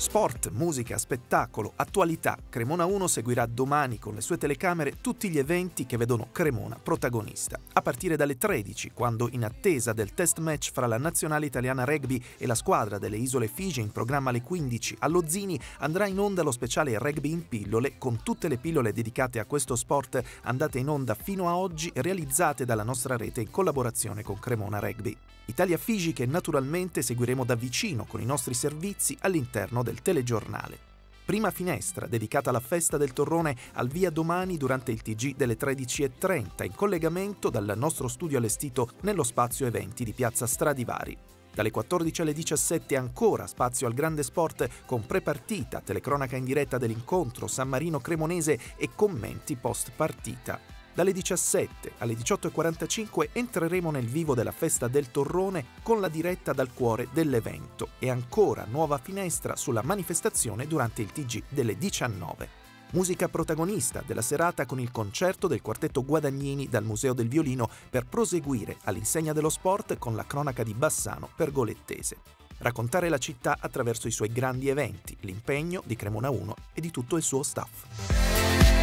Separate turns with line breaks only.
Sport, musica, spettacolo, attualità. Cremona 1 seguirà domani con le sue telecamere tutti gli eventi che vedono Cremona protagonista. A partire dalle 13, quando in attesa del test match fra la nazionale italiana rugby e la squadra delle isole Figi in programma alle 15 allo Zini, andrà in onda lo speciale Rugby in pillole con tutte le pillole dedicate a questo sport andate in onda fino a oggi realizzate dalla nostra rete in collaborazione con Cremona Rugby. Italia Figi che naturalmente seguiremo da vicino con i nostri servizi all'interno del telegiornale. Prima finestra dedicata alla festa del Torrone al via domani durante il TG delle 13.30 in collegamento dal nostro studio allestito nello spazio eventi di Piazza Stradivari. Dalle 14 alle 17 ancora spazio al grande sport con prepartita, telecronaca in diretta dell'incontro San Marino Cremonese e commenti post partita. Dalle 17 alle 18.45 entreremo nel vivo della festa del Torrone con la diretta dal cuore dell'evento e ancora nuova finestra sulla manifestazione durante il TG delle 19. Musica protagonista della serata con il concerto del quartetto Guadagnini dal Museo del Violino per proseguire all'insegna dello sport con la cronaca di Bassano Pergolettese. Raccontare la città attraverso i suoi grandi eventi, l'impegno di Cremona 1 e di tutto il suo staff.